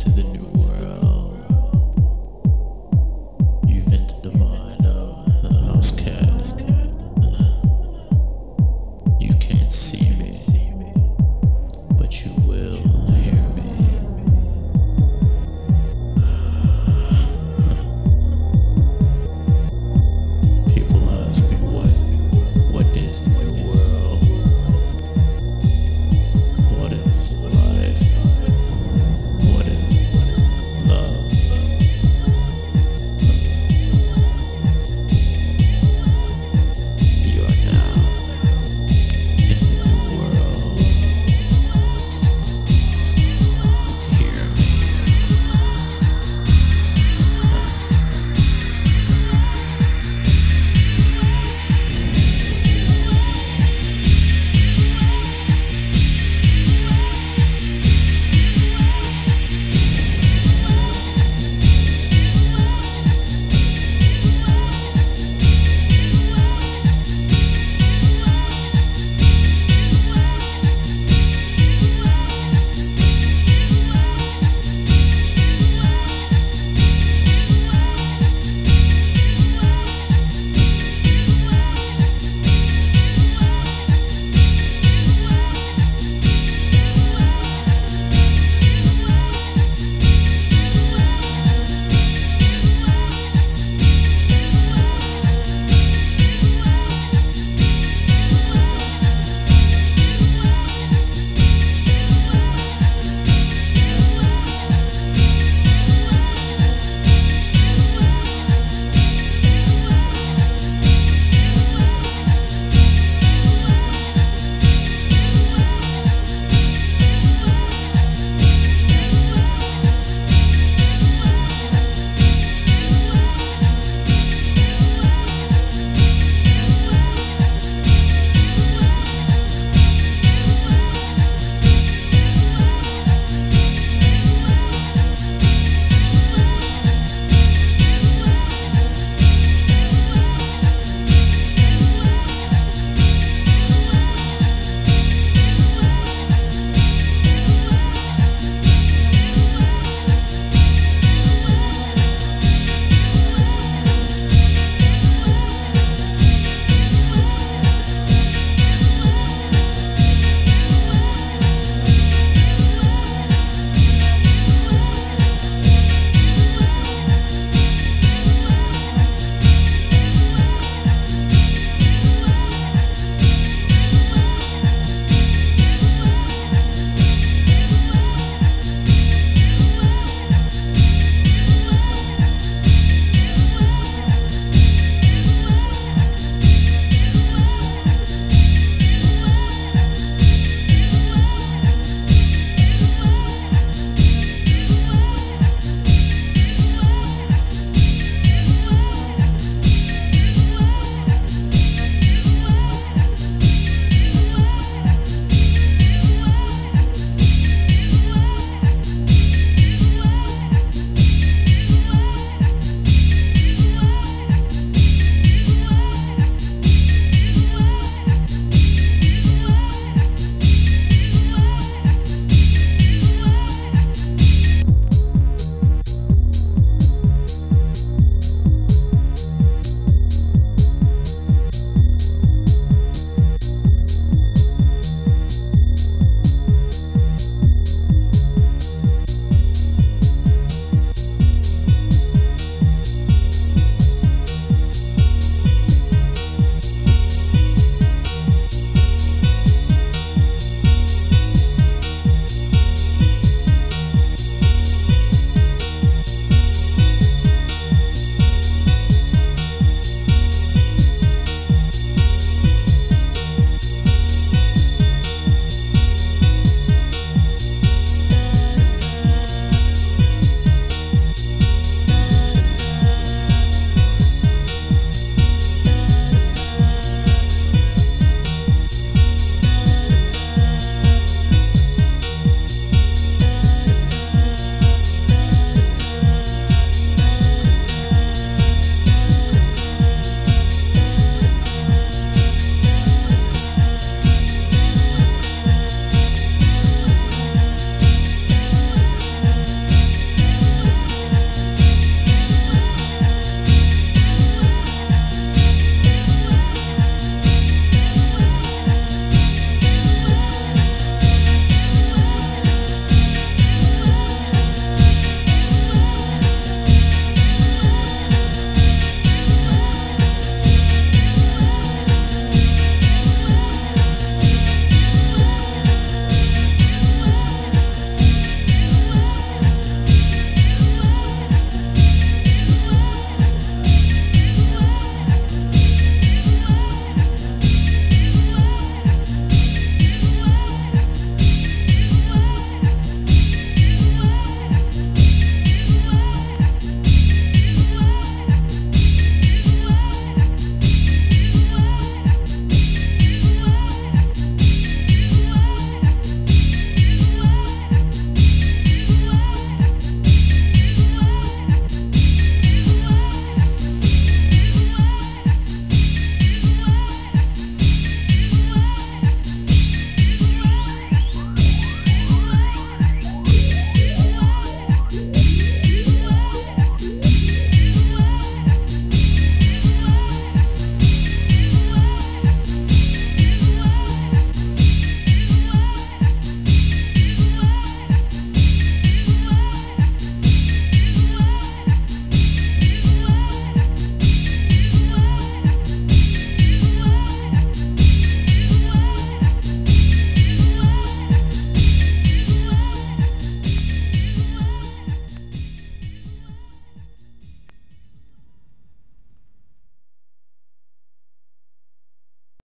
to the new